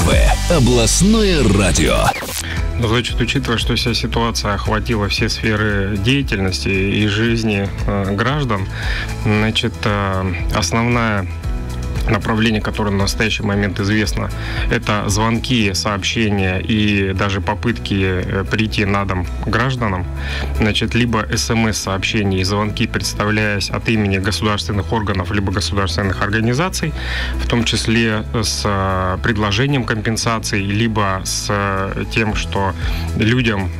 Первое областное радио. Ну, значит, учитывая, что вся ситуация охватила все сферы деятельности и жизни э, граждан, значит, э, основная направление, которое на настоящий момент известно, это звонки, сообщения и даже попытки э, прийти на дом гражданам. Значит, либо смс-сообщения и звонки, представляясь от имени государственных органов, либо государственных организаций, в том числе с э, предложением компенсации, либо с э, тем, что людям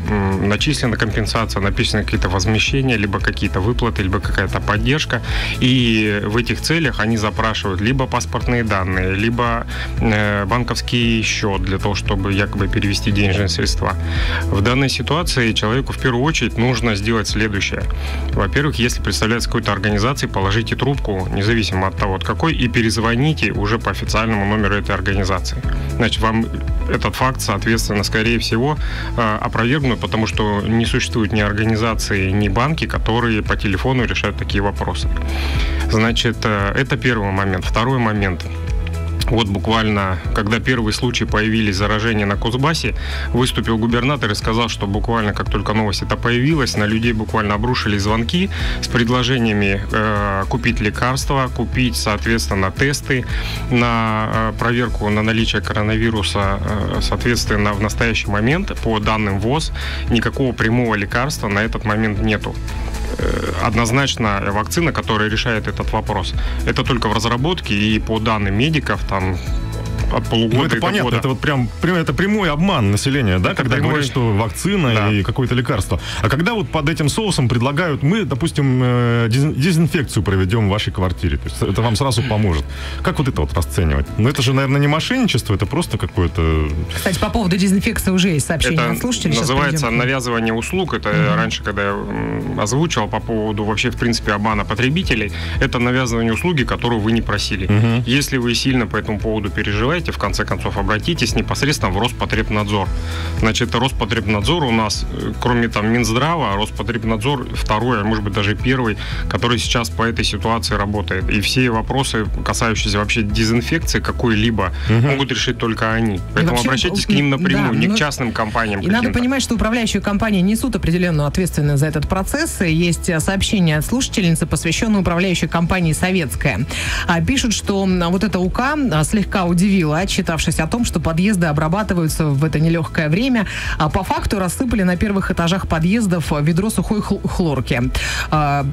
начислена компенсация, написаны какие-то возмещения, либо какие-то выплаты, либо какая-то поддержка. И в этих целях они запрашивают либо паспортные данные, либо э, банковский счет для того, чтобы якобы перевести денежные средства. В данной ситуации человеку в первую очередь нужно сделать следующее. Во-первых, если представляется какой-то организации, положите трубку, независимо от того, от какой, и перезвоните уже по официальному номеру этой организации. Значит, вам этот факт, соответственно, скорее всего, э, опровергнут, потому что не существует ни организации, ни банки, которые по телефону решают такие вопросы. Значит, э, это первый момент. Второй момент. Вот буквально, когда первые случаи появились заражения на Кузбассе, выступил губернатор и сказал, что буквально как только новость это появилась, на людей буквально обрушились звонки с предложениями э, купить лекарства, купить, соответственно, тесты на э, проверку на наличие коронавируса. Э, соответственно, в настоящий момент, по данным ВОЗ, никакого прямого лекарства на этот момент нету. Э, однозначно вакцина, которая решает этот вопрос. Это только в разработке, и по данным медиков, там от полугода ну, это понятно, года. это вот прям, прям это прямой обман населения, да, это когда прямой... говорят, что вакцина да. и какое-то лекарство. А когда вот под этим соусом предлагают, мы, допустим, э, дезинфекцию проведем в вашей квартире, то есть это вам сразу поможет. Как вот это вот расценивать? Ну, это же, наверное, не мошенничество, это просто какое-то... Кстати, по поводу дезинфекции уже есть сообщение это от слушателей. называется навязывание услуг. Это mm-hmm. раньше, когда я озвучивал по поводу вообще, в принципе, обмана потребителей, это навязывание услуги, которую вы не просили. Mm-hmm. Если вы сильно по этому поводу переживаете, давайте в конце концов обратитесь непосредственно в Роспотребнадзор. Значит, Роспотребнадзор у нас, э, кроме там Минздрава, Роспотребнадзор второй, а может быть даже первый, который сейчас по этой ситуации работает. И все вопросы, касающиеся вообще дезинфекции какой-либо, угу. могут решить только они. Поэтому вообще, обращайтесь к ним напрямую, да, не к частным компаниям. И надо понимать, что управляющие компании несут определенную ответственность за этот процесс. И есть э, сообщение от слушательницы, посвященное управляющей компании «Советская». А, пишут, что вот эта УК а, слегка удивила удивила, отчитавшись о том, что подъезды обрабатываются в это нелегкое время. А по факту рассыпали на первых этажах подъездов ведро сухой хлорки. А,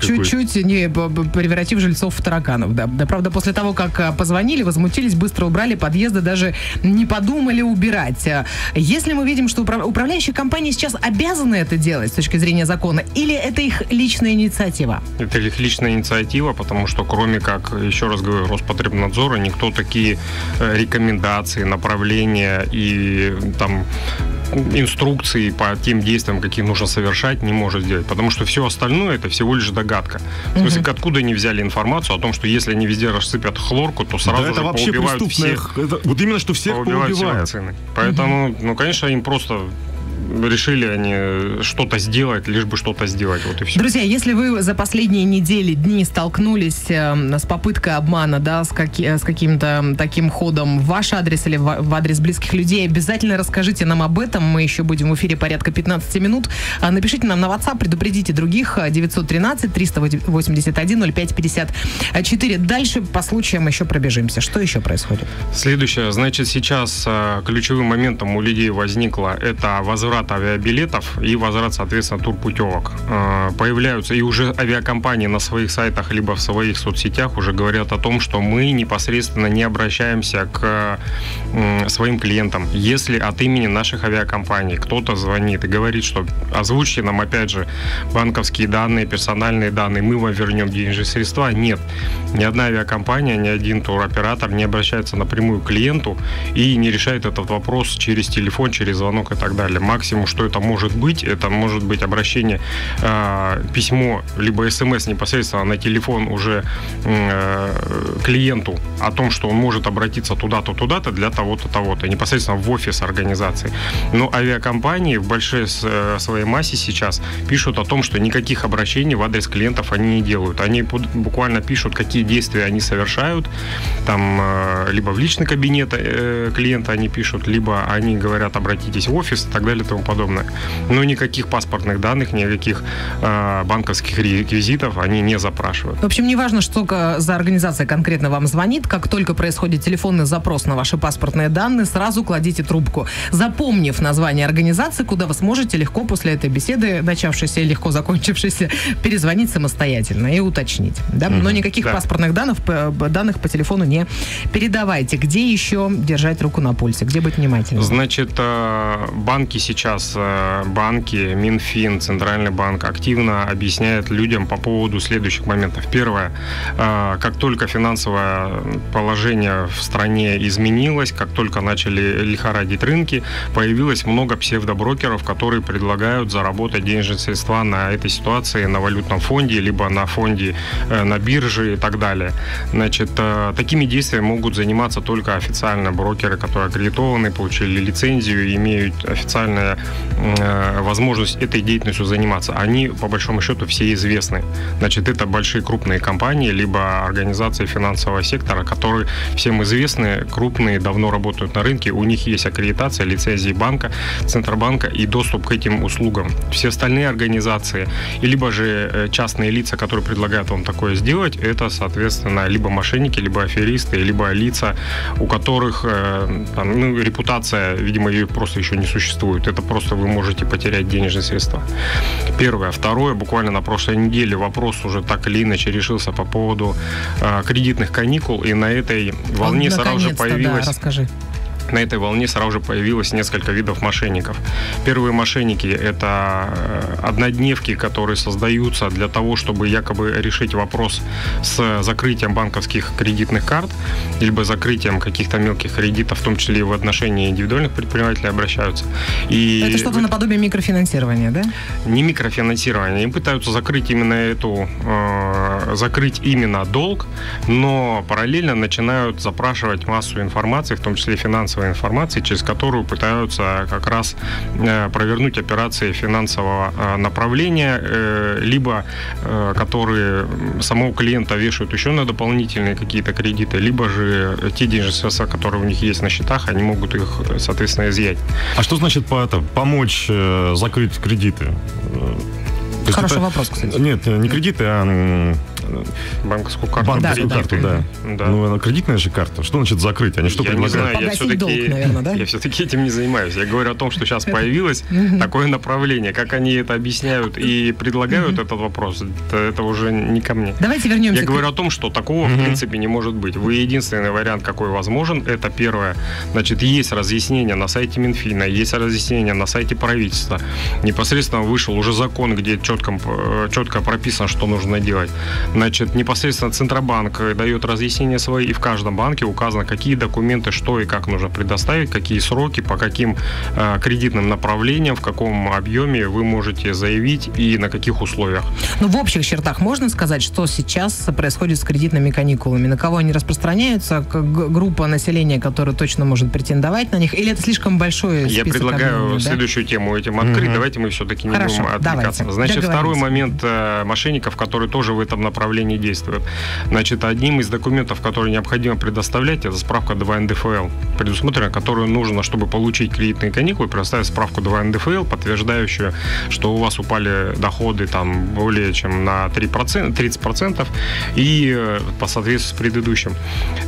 чуть-чуть не превратив жильцов в тараканов. Да. да. Правда, после того, как а, позвонили, возмутились, быстро убрали подъезды, даже не подумали убирать. Если мы видим, что управляющие компании сейчас обязаны это делать с точки зрения закона, или это их личная инициатива? Это их личная инициатива, потому что кроме как, еще раз говорю, Роспотребнадзора, никто такие рекомендации, направления и там инструкции по тем действиям, какие нужно совершать, не может сделать. Потому что все остальное это всего лишь догадка. В смысле, угу. откуда они взяли информацию о том, что если они везде рассыпят хлорку, то сразу да, это же вообще поубивают всех. Это, вот именно что всех поубивают. Все вакцины. Поэтому, угу. ну, конечно, им просто решили они что-то сделать, лишь бы что-то сделать. Вот и все. Друзья, если вы за последние недели, дни столкнулись э, с попыткой обмана, да, с, каки, с каким-то таким ходом в ваш адрес или в, адрес близких людей, обязательно расскажите нам об этом. Мы еще будем в эфире порядка 15 минут. А, напишите нам на WhatsApp, предупредите других 913 381 05 54. Дальше по случаям еще пробежимся. Что еще происходит? Следующее. Значит, сейчас э, ключевым моментом у людей возникло это возврат возврат авиабилетов и возврат, соответственно, турпутевок. А, появляются и уже авиакомпании на своих сайтах либо в своих соцсетях уже говорят о том, что мы непосредственно не обращаемся к своим клиентам. Если от имени наших авиакомпаний кто-то звонит и говорит, что озвучьте нам, опять же, банковские данные, персональные данные, мы вам вернем денежные средства, нет. Ни одна авиакомпания, ни один туроператор не обращается напрямую к клиенту и не решает этот вопрос через телефон, через звонок и так далее. Максимум максимум, что это может быть, это может быть обращение, э, письмо, либо смс непосредственно на телефон уже э, клиенту о том, что он может обратиться туда-то, туда-то для того-то, того-то, непосредственно в офис организации. Но авиакомпании в большой э, своей массе сейчас пишут о том, что никаких обращений в адрес клиентов они не делают. Они буквально пишут, какие действия они совершают, там э, либо в личный кабинет э, клиента они пишут, либо они говорят, обратитесь в офис и так далее подобное. Но никаких паспортных данных, никаких банковских реквизитов они не запрашивают. В общем, не важно, что за организация конкретно вам звонит, как только происходит телефонный запрос на ваши паспортные данные, сразу кладите трубку, запомнив название организации, куда вы сможете легко после этой беседы, начавшейся и легко закончившейся, перезвонить самостоятельно и уточнить. Да? Mm-hmm. Но никаких да. паспортных данных, данных по телефону не передавайте. Где еще держать руку на пульсе? Где быть внимательным? Значит, э, банки сейчас, э, банки, Минфин, Центральный банк активно объясняют людям по поводу следующих моментов. Первое, э, как только финансовое положение в стране изменилось, как только начали лихорадить рынки, появилось много псевдоброкеров, которые предлагают заработать денежные средства на этой ситуации, на валютном фонде, либо на фонде, э, на бирже и так далее. Значит, такими действиями могут заниматься только официально брокеры, которые аккредитованы, получили лицензию, имеют официальную э, возможность этой деятельностью заниматься. Они, по большому счету, все известны. Значит, это большие крупные компании, либо организации финансового сектора, которые всем известны, крупные, давно работают на рынке, у них есть аккредитация, лицензии банка, Центробанка и доступ к этим услугам. Все остальные организации, и либо же э, частные лица, которые предлагают вам такое сделать, это, соответственно, либо мошенники, либо аферисты, либо лица, у которых э, там, ну, репутация, видимо, ее просто еще не существует. Это просто вы можете потерять денежные средства. Первое. Второе, буквально на прошлой неделе вопрос уже так или иначе решился по поводу э, кредитных каникул, и на этой волне вот, сразу же появилась... Да, расскажи на этой волне сразу же появилось несколько видов мошенников. Первые мошенники – это э, однодневки, которые создаются для того, чтобы якобы решить вопрос с закрытием банковских кредитных карт, либо закрытием каких-то мелких кредитов, в том числе и в отношении индивидуальных предпринимателей обращаются. И это что-то наподобие микрофинансирования, да? Не микрофинансирование. Они пытаются закрыть именно эту, э, закрыть именно долг, но параллельно начинают запрашивать массу информации, в том числе финансовой финансовой информации, через которую пытаются как раз э, провернуть операции финансового э, направления, э, либо которые самого клиента вешают еще на дополнительные какие-то кредиты, либо же те денежные средства, которые у них есть на счетах, они могут их, соответственно, изъять. А что значит по это, помочь закрыть кредиты? Хороший это, вопрос, кстати. Нет, не кредиты, а банковскую карту. Банковскую да, карту, да. да. Ну, она кредитная же карта. Что значит закрыть? Они что я предлагают? Не знаю, я все-таки, долг, наверное, да? я все-таки этим не занимаюсь. Я говорю о том, что сейчас появилось такое направление. Как они это объясняют и предлагают этот вопрос, это, это уже не ко мне. Давайте вернемся. Я говорю о том, что такого в принципе не может быть. Вы единственный вариант, какой возможен, это первое. Значит, есть разъяснение на сайте Минфина, есть разъяснение на сайте правительства. Непосредственно вышел уже закон, где четко, э, четко прописано, что нужно делать. Значит, непосредственно Центробанк дает разъяснения свои, и в каждом банке указано, какие документы, что и как нужно предоставить, какие сроки, по каким э, кредитным направлениям, в каком объеме вы можете заявить и на каких условиях. Ну, в общих чертах можно сказать, что сейчас происходит с кредитными каникулами? На кого они распространяются? Группа населения, которая точно может претендовать на них? Или это слишком большое Я предлагаю да? следующую тему этим открыть. Угу. Давайте мы все-таки не Хорошо, будем отвлекаться. Давайте. Значит, второй момент э, мошенников, которые тоже в этом направлении направлении действует. Значит, одним из документов, которые необходимо предоставлять, это справка 2 НДФЛ, предусмотрена, которую нужно, чтобы получить кредитные каникулы, предоставить справку 2 НДФЛ, подтверждающую, что у вас упали доходы там более чем на 3%, 30% и э, по соответствию с предыдущим.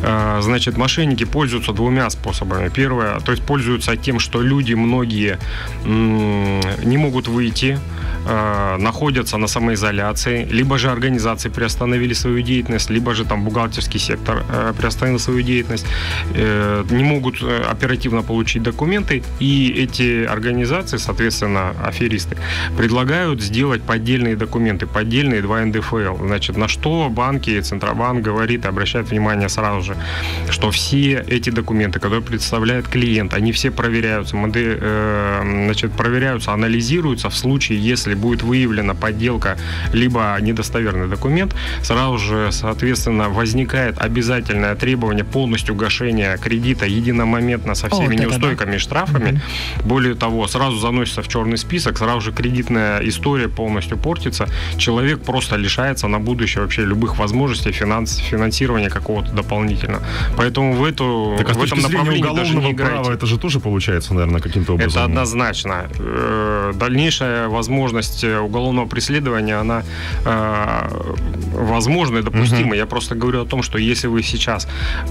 Э, значит, мошенники пользуются двумя способами. Первое, то есть пользуются тем, что люди многие не могут выйти, э, находятся на самоизоляции, либо же организации приостановлены приостановили свою деятельность, либо же там бухгалтерский сектор э, приостановил свою деятельность, э, не могут э, оперативно получить документы, и эти организации, соответственно, аферисты, предлагают сделать поддельные документы, поддельные 2 НДФЛ. Значит, на что банки, Центробанк говорит, обращает внимание сразу же, что все эти документы, которые представляет клиент, они все проверяются, модель, значит, проверяются, анализируются в случае, если будет выявлена подделка либо недостоверный документ, сразу же, соответственно, возникает обязательное требование полностью гашения кредита единомоментно со всеми О, неустойками и штрафами. Угу. Более того, сразу заносится в черный список, сразу же кредитная история полностью портится. Человек просто лишается на будущее вообще любых возможностей финанс, финансирования какого-то дополнительного. Поэтому в, эту, так, а в этом направлении даже не играйте. права это же тоже получается, наверное, каким-то образом. Это однозначно. Э, дальнейшая возможность уголовного преследования, она возможна и допустима. Угу. Я просто говорю о том, что если вы сейчас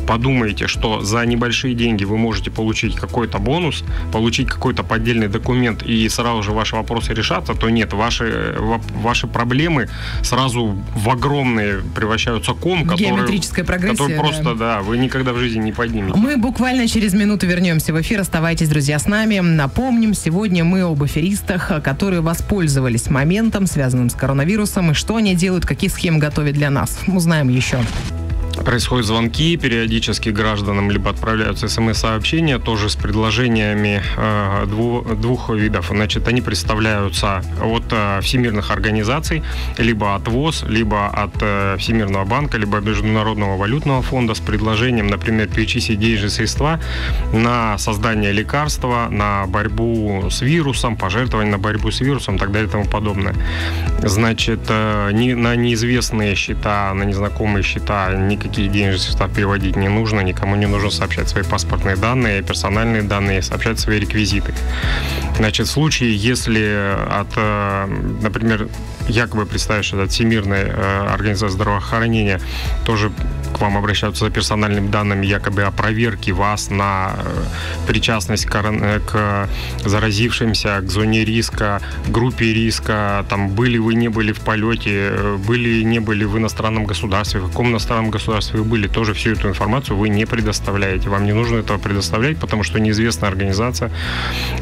подумаете, что за небольшие деньги вы можете получить какой-то бонус, получить какой-то поддельный документ и сразу же ваши вопросы решатся, то нет, ваши, ваши проблемы сразу в огромные превращаются ком, который, который просто, да. да, вы никогда в жизни не поднимете. Мы буквально через минуту вернемся в эфир. Оставайтесь, друзья, с нами. Напомним, сегодня мы об аферистах, которые воспользовались моментом, связанным с коронавирусом, и что они делают, какие схемы готовят для нас. Узнаем еще происходят звонки периодически гражданам, либо отправляются смс-сообщения тоже с предложениями э, двух, двух видов. Значит, они представляются от э, всемирных организаций, либо от ВОЗ, либо от э, Всемирного банка, либо Международного валютного фонда с предложением, например, перечислить денежные средства на создание лекарства, на борьбу с вирусом, пожертвование на борьбу с вирусом и так далее и тому подобное. Значит, э, не, на неизвестные счета, на незнакомые счета никаких никакие денежные средства переводить не нужно, никому не нужно сообщать свои паспортные данные, персональные данные, сообщать свои реквизиты. Значит, в случае, если от, э, например, якобы представишь от Всемирной э, организации здравоохранения, тоже вам обращаются за персональными данными якобы о проверке вас на э, причастность к, к заразившимся, к зоне риска, группе риска, там были вы, не были в полете, были, не были в иностранном государстве, в каком иностранном государстве вы были, тоже всю эту информацию вы не предоставляете. Вам не нужно этого предоставлять, потому что неизвестная организация.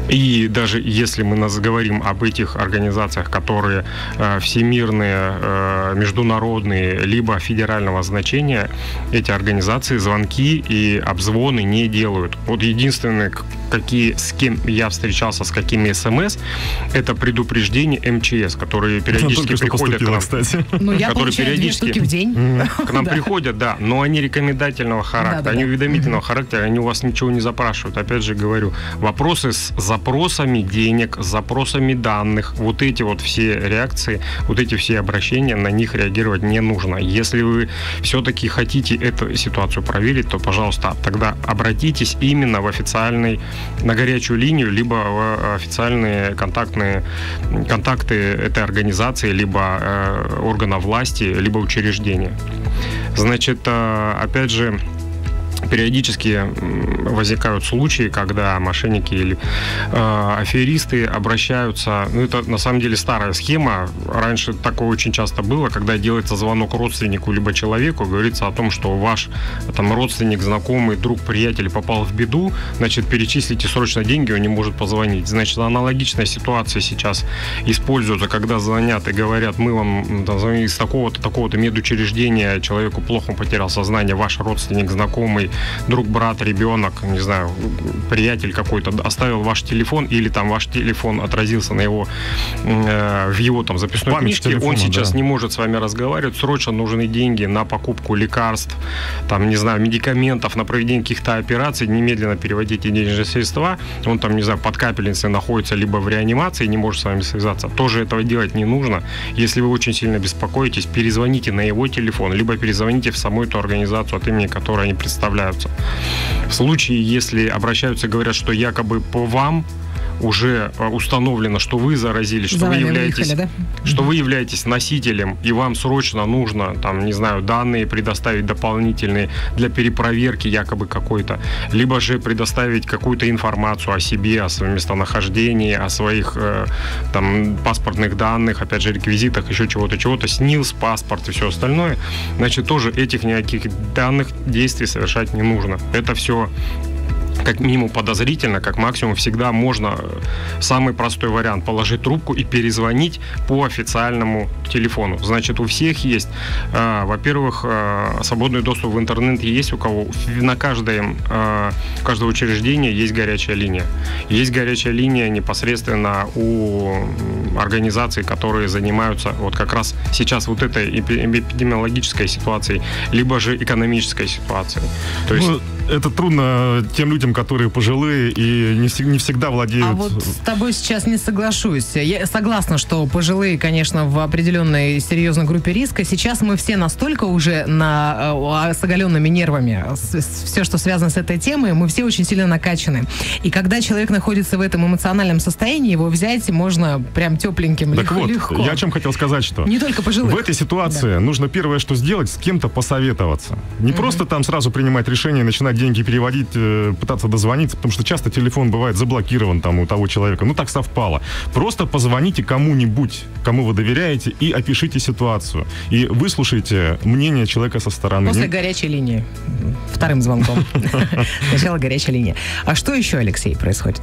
И даже если мы нас говорим об этих организациях, которые э, всемирные, э, международные, либо федерального значения, эти организации звонки и обзвоны не делают. Вот единственное, какие, с кем я встречался, с какими смс, это предупреждение МЧС, которые периодически приходят к нам. Кстати. Ну, я которые периодически в день. К нам приходят, да, но они рекомендательного характера, они уведомительного характера, они у вас ничего не запрашивают. Опять же говорю, вопросы с запросами денег, с запросами данных, вот эти вот все реакции, вот эти все обращения, на них реагировать не нужно. Если вы все-таки хотите эту ситуацию проверить, то, пожалуйста, тогда обратитесь именно в официальный на горячую линию, либо в официальные контактные контакты этой организации, либо э, органа власти, либо учреждения. Значит, э, опять же, периодически возникают случаи, когда мошенники или э, аферисты обращаются. Ну, это на самом деле старая схема. Раньше такое очень часто было, когда делается звонок родственнику либо человеку, говорится о том, что ваш там родственник, знакомый, друг, приятель попал в беду, значит, перечислите срочно деньги, он не может позвонить. Значит, аналогичная ситуация сейчас используется, когда звонят и говорят, мы вам там, из такого-то, такого-то медучреждения, человеку плохо потерял сознание, ваш родственник, знакомый, друг, брат, ребенок, не знаю, приятель какой-то оставил ваш телефон или там ваш телефон отразился на его, э, в его там записной Память книжке, телефона, он сейчас да. не может с вами разговаривать, срочно нужны деньги на покупку лекарств, там, не знаю, медикаментов, на проведение каких-то операций, немедленно переводите денежные средства, он там, не знаю, под капельницей находится, либо в реанимации, не может с вами связаться, тоже этого делать не нужно. Если вы очень сильно беспокоитесь, перезвоните на его телефон, либо перезвоните в саму эту организацию, от имени которой они представляют обращаются. В случае, если обращаются и говорят, что якобы по вам уже э, установлено, что вы заразились, что вы являетесь, выехали, да? что вы являетесь носителем, и вам срочно нужно, там, не знаю, данные предоставить дополнительные для перепроверки якобы какой-то, либо же предоставить какую-то информацию о себе, о своем местонахождении, о своих э, там паспортных данных, опять же, реквизитах, еще чего-то, чего-то, СНИЛС, паспорт и все остальное, значит, тоже этих никаких данных действий совершать не нужно. Это все как минимум подозрительно, как максимум всегда можно э, самый простой вариант положить трубку и перезвонить по официальному телефону. Значит, у всех есть, э, во-первых, э, свободный доступ в интернет есть у кого. На каждое, э, каждое учреждение есть горячая линия. Есть горячая линия непосредственно у организаций, которые занимаются вот как раз сейчас вот этой эпидемиологической ситуацией, либо же экономической ситуацией. То есть... Ну, это трудно тем людям, которые пожилые и не, не всегда владеют... А вот с тобой сейчас не соглашусь. Я согласна, что пожилые, конечно, в определенной серьезной группе риска. Сейчас мы все настолько уже на, э, с оголенными нервами, все, что связано с этой темой, мы все очень сильно накачаны. И когда человек находится в этом эмоциональном состоянии, его взять можно прям тепленьким, так легко, вот, легко. я о чем хотел сказать, что... Не только пожилых. В этой ситуации да. нужно первое, что сделать, с кем-то посоветоваться. Не mm-hmm. просто там сразу принимать решение и начинать деньги переводить, э, пытаться дозвониться, потому что часто телефон бывает заблокирован там у того человека. Ну, так совпало. Просто позвоните кому-нибудь, кому вы доверяете, и опишите ситуацию. И выслушайте мнение человека со стороны. После горячей линии. Вторым звонком. Сначала горячая линия. А что еще, Алексей, происходит?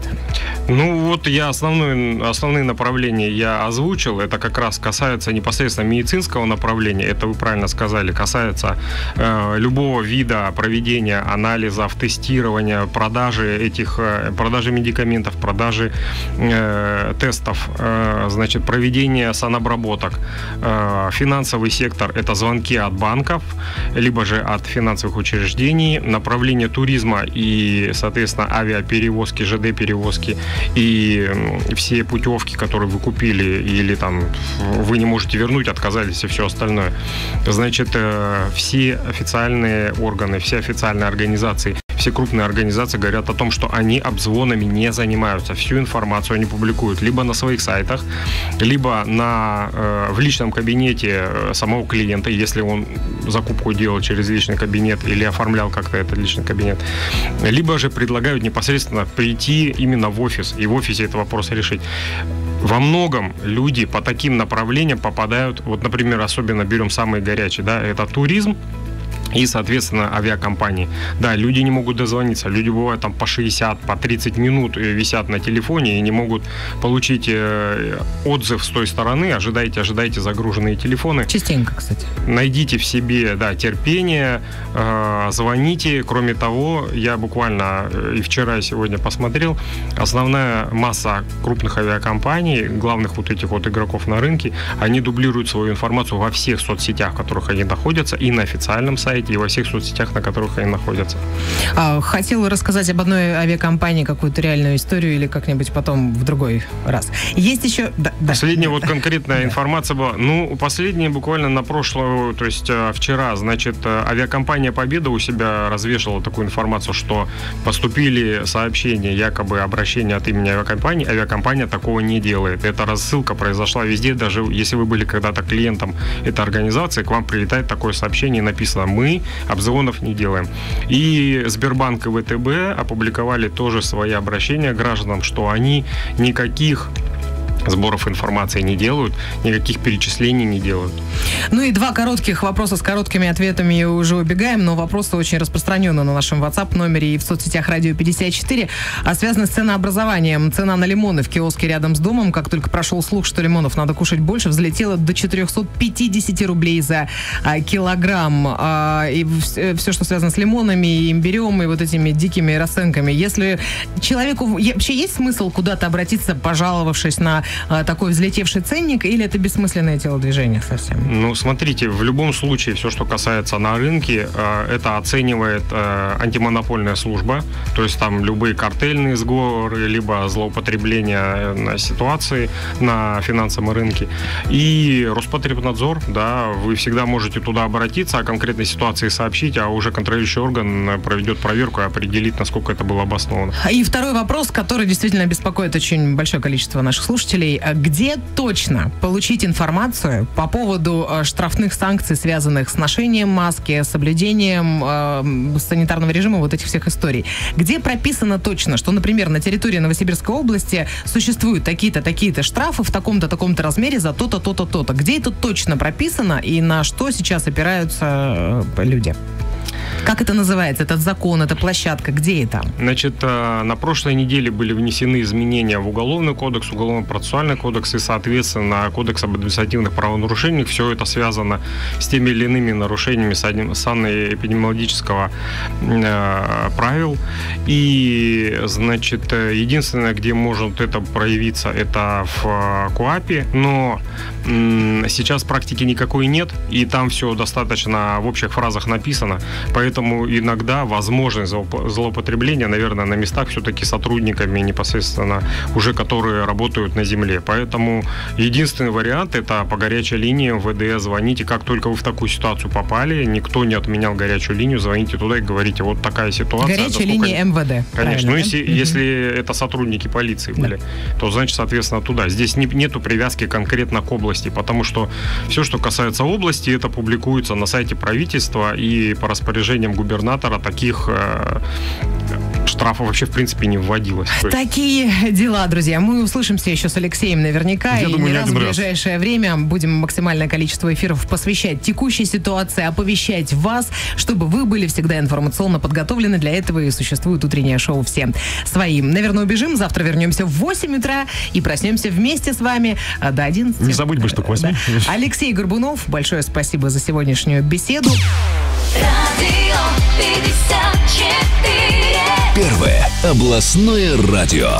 Ну, вот я основные, основные направления я озвучил. Это как раз касается непосредственно медицинского направления. Это вы правильно сказали. Касается э, любого вида проведения анализа анализов, тестирования, продажи этих, э, продажи медикаментов, продажи э, тестов, э, значит, проведение санобработок. Э, финансовый сектор – это звонки от банков, либо же от финансовых учреждений, направление туризма и, соответственно, авиаперевозки, ЖД-перевозки и все путевки, которые вы купили или там вы не можете вернуть, отказались и все остальное. Значит, э, все официальные органы, все официальные организации организаций, все крупные организации говорят о том, что они обзвонами не занимаются. Всю информацию они публикуют либо на своих сайтах, либо на, э, в личном кабинете э, самого клиента, если он закупку делал через личный кабинет или оформлял как-то этот личный кабинет. Либо же предлагают непосредственно прийти именно в офис и в офисе этот вопрос решить. Во многом люди по таким направлениям попадают, вот, например, особенно берем самые горячие, да, это туризм, и, соответственно, авиакомпании. Да, люди не могут дозвониться. Люди бывают там по 60, по 30 минут э, висят на телефоне и не могут получить э, отзыв с той стороны. Ожидайте, ожидайте загруженные телефоны. Частенько, кстати. Найдите в себе, да, терпение, э, звоните. Кроме того, я буквально и вчера, и сегодня посмотрел, основная масса крупных авиакомпаний, главных вот этих вот игроков на рынке, они дублируют свою информацию во всех соцсетях, в которых они находятся, и на официальном сайте сайте и во всех соцсетях, на которых они находятся. А, хотела рассказать об одной авиакомпании какую-то реальную историю или как-нибудь потом в другой раз. Есть еще... Да, Последняя да. вот конкретная информация была. Ну, последняя буквально на прошлую, то есть э, вчера, значит, э, авиакомпания «Победа» у себя развешала такую информацию, что поступили сообщения, якобы обращения от имени авиакомпании. Авиакомпания такого не делает. Эта рассылка произошла везде, даже если вы были когда-то клиентом этой организации, к вам прилетает такое сообщение и написано «Мы мы обзвонов не делаем. И Сбербанк и ВТБ опубликовали тоже свои обращения гражданам, что они никаких сборов информации не делают, никаких перечислений не делают. Ну и два коротких вопроса с короткими ответами уже убегаем, но вопросы очень распространены на нашем WhatsApp номере и в соцсетях Радио 54, а связаны с ценообразованием. Цена на лимоны в киоске рядом с домом, как только прошел слух, что лимонов надо кушать больше, взлетела до 450 рублей за а, килограмм. А, и все, все, что связано с лимонами, и имбирем, и вот этими дикими расценками. Если человеку вообще есть смысл куда-то обратиться, пожаловавшись на такой взлетевший ценник, или это бессмысленное телодвижение совсем? Ну, смотрите, в любом случае, все, что касается на рынке, э, это оценивает э, антимонопольная служба, то есть там любые картельные сговоры, либо злоупотребление на ситуации на финансовом рынке. И Роспотребнадзор, да, вы всегда можете туда обратиться, о конкретной ситуации сообщить, а уже контролирующий орган проведет проверку и определит, насколько это было обосновано. И второй вопрос, который действительно беспокоит очень большое количество наших слушателей. Где точно получить информацию по поводу э, штрафных санкций, связанных с ношением маски, соблюдением э, санитарного режима, вот этих всех историй? Где прописано точно, что, например, на территории Новосибирской области существуют такие-то, такие-то штрафы в таком-то, таком-то размере за то-то, то-то, то-то? Где это точно прописано и на что сейчас опираются э, люди? Как это называется, этот закон, эта площадка, где это? Значит, э, на прошлой неделе были внесены изменения в Уголовный кодекс, Уголовно-процессуальный кодекс и, соответственно, Кодекс об административных правонарушениях. Все это связано с теми или иными нарушениями санэпидемиологического э, правил. И, значит, э, единственное, где может это проявиться, это в КУАПе, но сейчас практики никакой нет, и там все достаточно в общих фразах написано, поэтому иногда возможность злоупотребления, наверное, на местах все-таки сотрудниками непосредственно уже, которые работают на земле. Поэтому единственный вариант это по горячей линии ВДС звоните, как только вы в такую ситуацию попали, никто не отменял горячую линию, звоните туда и говорите, вот такая ситуация. Горячая линия МВД. Конечно, ну если, да? если это сотрудники полиции да. были, то значит, соответственно, туда. Здесь не, нету привязки конкретно к области, потому что все, что касается области, это публикуется на сайте правительства и по распоряжениям губернатора таких э, штрафа вообще, в принципе, не вводилось. Такие дела, друзья. Мы услышимся еще с Алексеем наверняка. Я и думаю, не раз в ближайшее раз. время будем максимальное количество эфиров посвящать текущей ситуации, оповещать вас, чтобы вы были всегда информационно подготовлены. Для этого и существует утреннее шоу «Все свои». Наверное, убежим. Завтра вернемся в 8 утра и проснемся вместе с вами э, до 11. Не забудь бы, что к 8. Да. Алексей Горбунов, большое спасибо за сегодняшнюю беседу. Первое областное радио.